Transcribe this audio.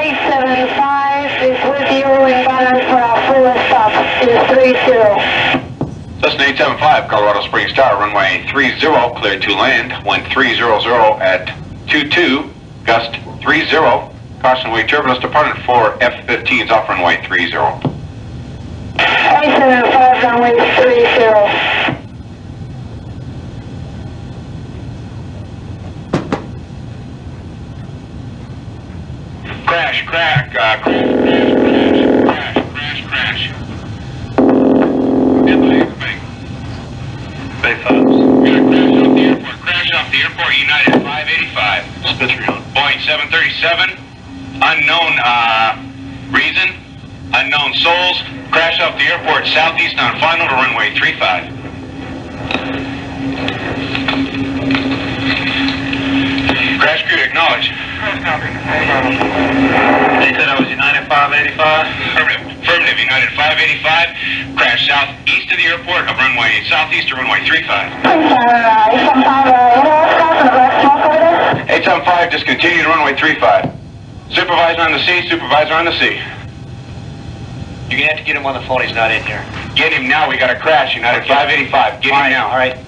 875 is with you in balance for our full stop is 30. Cessna 875, Colorado Springs Tower, runway 30, cleared to land, wind 300 at 22, gust 30. Caution wake turbulence departed for F-15s off runway 30. 875 runway 30. Crash, crack, uh, crash, crash, crash, crash. Get the thing. Bay Fox. Gonna crash off the airport, crash off the airport, United 585. Spitrion. Boeing 737, unknown uh, reason, unknown souls, crash off the airport southeast on final to runway 35. They said I was United 585. Affirmative. Affirmative. United 585, crash southeast of the airport of runway southeast to runway 35. 875, discontinued runway 35. Supervisor on the sea, supervisor on the sea. You're gonna have to get him on the phone. He's not in here. Get him now, we got a crash, United 585. Get him now. All right.